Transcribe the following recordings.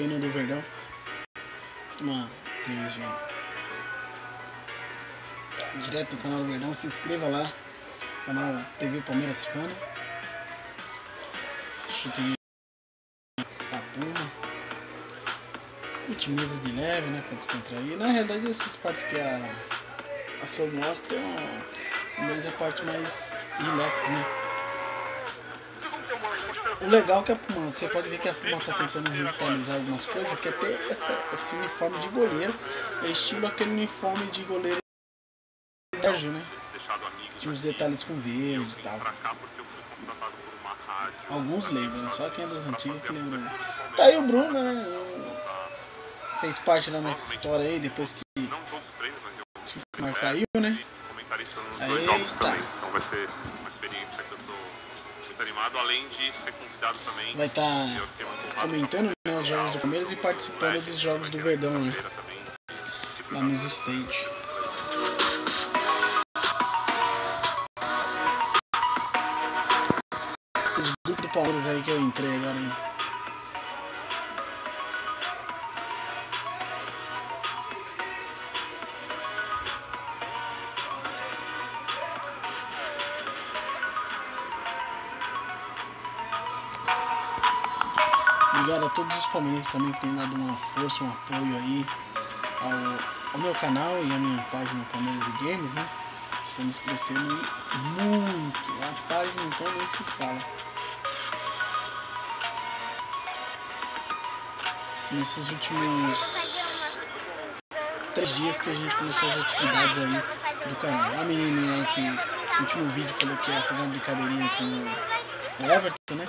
treino do Verdão. Toma cerveja. Direto do canal do Verdão. Se inscreva lá. Canal TV Palmeiras Fana. Chute a Puma. Otimisa de leve, né? Pra descontrair. Na realidade, essas partes que a, a Flor mostra é mais a parte mais relax, né? O legal é que a Puma, você pode ver que a Puma tá tentando revitalizar algumas coisas, que é ter essa, esse uniforme de goleiro, é estilo aquele uniforme de goleiro Sérgio, né? Tinha os detalhes com verde e tal. Alguns lembram, só quem é das antigas que lembra. Tá aí o Bruno, né? Fez parte da nossa história aí, depois que o Marcos saiu, né? Aí, tá. Muito animado, além de ser convidado também. Vai estar tá comentando né, os jogos do Palmeiras e participando dos jogos do Verdão, né? Lá nos stage. Os grupos do Palmeiras aí que eu entrei agora. Hein? Obrigado a todos os palmeirenses também que têm dado uma força, um apoio aí ao, ao meu canal e à minha página Palmeiras e Games, né? Estamos crescendo muito. A página então nem se fala. Nesses últimos três dias que a gente começou as atividades aí do canal. A menininha que no último vídeo falou que ia fazer uma brincadeirinha com o Everton, né?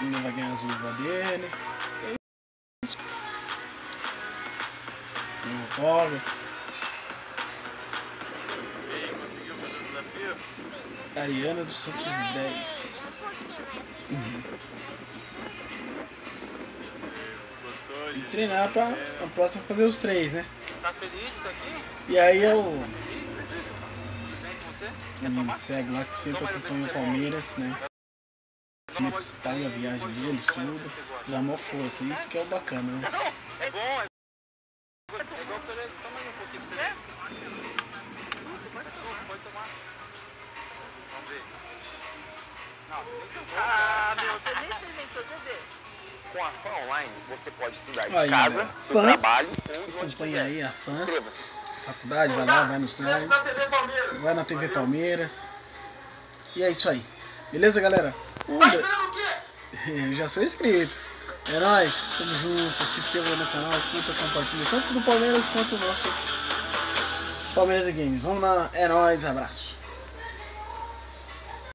Ainda vai ganhar as luvas dele. É isso. Um autógrafo. Ariana dos Santos 10. Uhum. E treinar pra a próxima fazer os três, né? Tá feliz de aqui? E aí eu. Eu me segue lá que sempre acompanha o Palmeiras, né? Mas paga a viagem deles, tudo. Dá maior força. Isso que é o bacana, né? É bom, é igual ele. Toma aí um pouquinho pra você. Pode tomar. Vamos ver. Não, Ah, meu, você nem experimentou, ver? Com a Fã Online, você pode estudar de Aí, casa, do Fã. trabalho ou Acompanha aí a. Inscreva-se. Faculdade, vai lá, vai no site. Vai na TV Palmeiras. E é isso aí. Beleza, galera? Um, dois- Eu já sou inscrito. É nóis, tamo junto. Se inscreva no canal, curta, compartilha tanto do Palmeiras quanto o nosso Palmeiras e Games. Vamos lá, é nóis, abraço.